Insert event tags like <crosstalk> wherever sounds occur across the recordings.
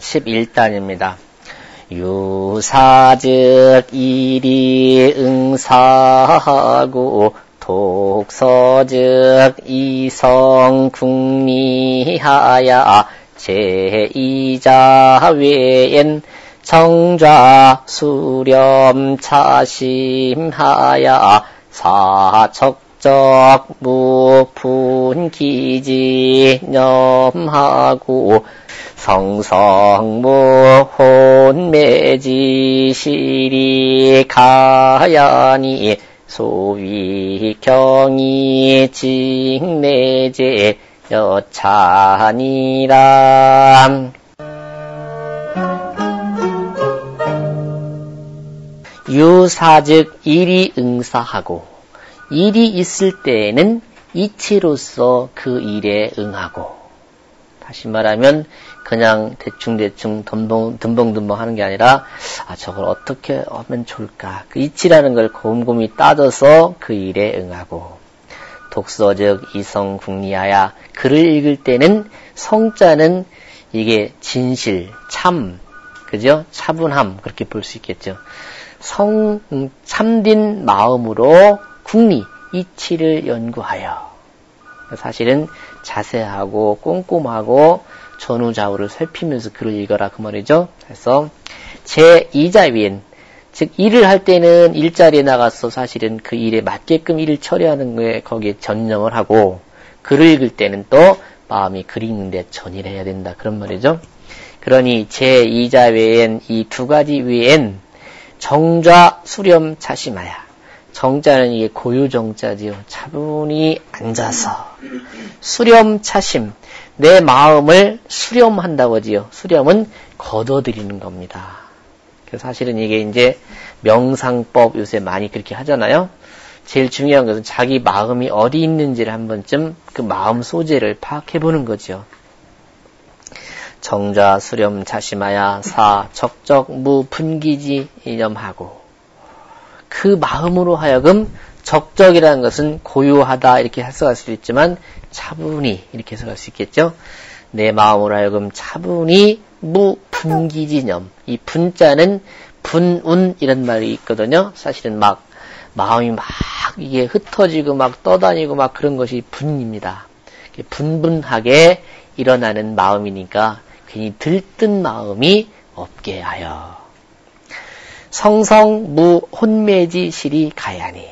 (11단입니다) 유사즉 일이 응사하고 독서즉 이성 국리하야 제2자 외엔 정좌 수렴 차심하야 사척 적 무분기지 념하고 성성무 혼매지 시리 가야니 소위 경이 직내제 여찬이라. 유사즉 일이 응사하고 일이 있을 때에는 이치로서 그 일에 응하고 다시 말하면 그냥 대충대충 덤벙, 덤벙덤벙 하는 게 아니라, 아, 저걸 어떻게 하면 좋을까. 그 이치라는 걸 곰곰이 따져서 그 일에 응하고, 독서적 이성 국리하야 글을 읽을 때는 성자는 이게 진실, 참, 그죠? 차분함, 그렇게 볼 수 있겠죠. 성, 음, 참된 마음으로 국리, 이치를 연구하여. 사실은 자세하고 꼼꼼하고 전후좌우를 살피면서 글을 읽어라 그 말이죠. 그래서 제 2자 위엔 즉 일을 할 때는 일자리에 나가서 사실은 그 일에 맞게끔 일을 처리하는 거에 거기에 전념을 하고 글을 읽을 때는 또 마음이 글 읽는데 전일 해야 된다 그런 말이죠. 그러니 제 2자 외엔 이 두 가지 외엔 정좌 수렴 차심하야 정자는 이게 고유 정자지요. 차분히 앉아서 수렴 차심 내 마음을 수렴한다고 하지요. 수렴은 걷어들이는 겁니다. 사실은 이게 이제 명상법 요새 많이 그렇게 하잖아요. 제일 중요한 것은 자기 마음이 어디 있는지를 한 번쯤 그 마음 소재를 파악해 보는 거죠. 정자 수렴 자심하야 사 적적 무 분기지 이념하고 그 마음으로 하여금 적적이라는 것은 고요하다 이렇게 해석할 수 있지만 차분히 이렇게 해석할 수 있겠죠. 내 마음으로 하여금 차분히 무분기지념 이 분자는 분운 이런 말이 있거든요. 사실은 막 마음이 막 이게 흩어지고 막 떠다니고 막 그런 것이 분입니다. 분분하게 일어나는 마음이니까 괜히 들뜬 마음이 없게 하여 성성무 혼매지 실이 가야니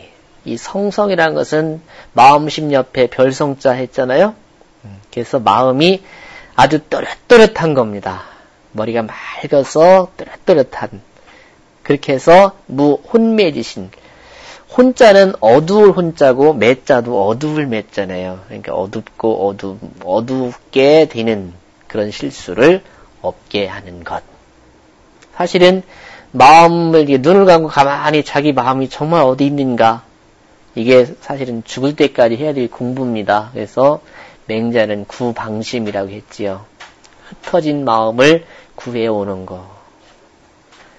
이 성성이라는 것은 마음심 옆에 별성자 했잖아요. 그래서 마음이 아주 또렷또렷한 겁니다. 머리가 맑아서 또렷또렷한. 그렇게 해서 무 혼매지신. 혼자는 어두울 혼자고 매자도 어두울 매자네요. 그러니까 어둡고 어두 어둡게 되는 그런 실수를 없게 하는 것. 사실은 마음을 눈을 감고 가만히 자기 마음이 정말 어디 있는가 이게 사실은 죽을 때까지 해야 될 공부입니다. 그래서 맹자는 구방심이라고 했지요. 흩어진 마음을 구해오는 거.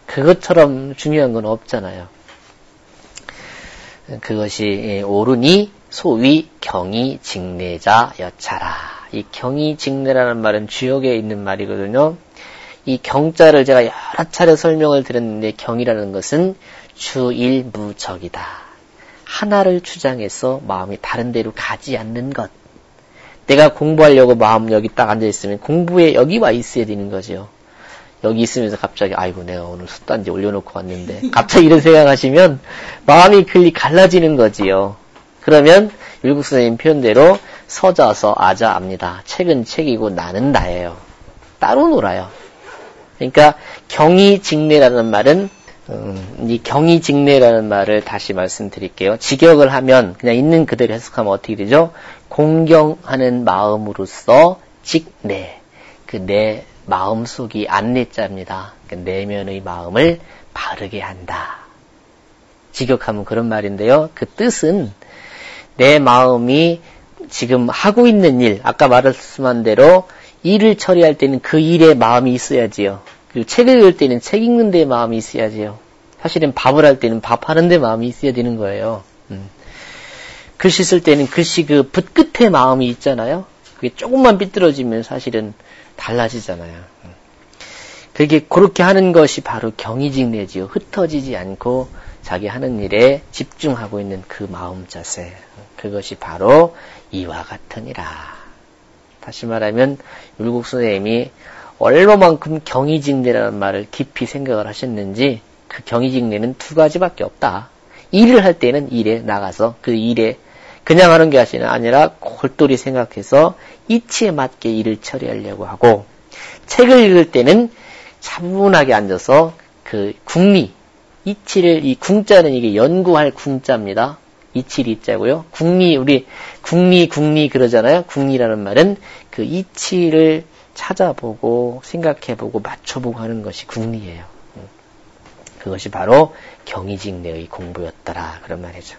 그것처럼 중요한 건 없잖아요. 그것이 옳으니 소위 경이 직내자 여차라. 이 경이 직내라는 말은 주역에 있는 말이거든요. 이 경자를 제가 여러 차례 설명을 드렸는데 경이라는 것은 주일무적이다. 하나를 주장해서 마음이 다른 데로 가지 않는 것. 내가 공부하려고 마음 여기 딱 앉아있으면 공부에 여기 와 있어야 되는 거죠. 여기 있으면서 갑자기 아이고 내가 오늘 숫단지 올려놓고 왔는데 <laughs> 갑자기 이런 생각하시면 마음이 글리 갈라지는 거지요. 그러면 율국 선생님 표현대로 서자서 아자압니다. 책은 책이고 나는 나예요. 따로 놀아요. 그러니까 경이직내라는 말은 음, 이 경이직내라는 말을 다시 말씀드릴게요. 직역을 하면 그냥 있는 그대로 해석하면 어떻게 되죠? 공경하는 마음으로서 직내 그 내 마음 속이 안내자입니다. 그 내면의 마음을 바르게 한다. 직역하면 그런 말인데요. 그 뜻은 내 마음이 지금 하고 있는 일, 아까 말씀한 대로 일을 처리할 때는 그 일에 마음이 있어야지요. 그리고 책을 읽을 때는 책 읽는 데 마음이 있어야지요. 사실은 밥을 할 때는 밥하는 데 마음이 있어야 되는 거예요. 음. 글씨 쓸 때는 글씨 그 붓 끝에 마음이 있잖아요. 그게 조금만 삐뚤어지면 사실은 달라지잖아요. 그게 그렇게 하는 것이 바로 경이직내지요. 흩어지지 않고 자기 하는 일에 집중하고 있는 그 마음 자세. 그것이 바로 이와 같으니라. 다시 말하면 율국 선생님이 얼마만큼 경이직내라는 말을 깊이 생각을 하셨는지 그 경이직내는 두 가지밖에 없다. 일을 할 때는 일에 나가서 그 일에 그냥 하는 게 아니라 골똘히 생각해서 이치에 맞게 일을 처리하려고 하고 책을 읽을 때는 차분하게 앉아서 그 궁리 이치를 이 궁자는 이게 연구할 궁자입니다. 이치리 이자고요. 궁리 우리 궁리 궁리 그러잖아요. 궁리라는 말은 그 이치를 찾아보고 생각해보고 맞춰보고 하는 것이 궁리예요. 그것이 바로 경이직내의 공부였더라 그런 말이죠.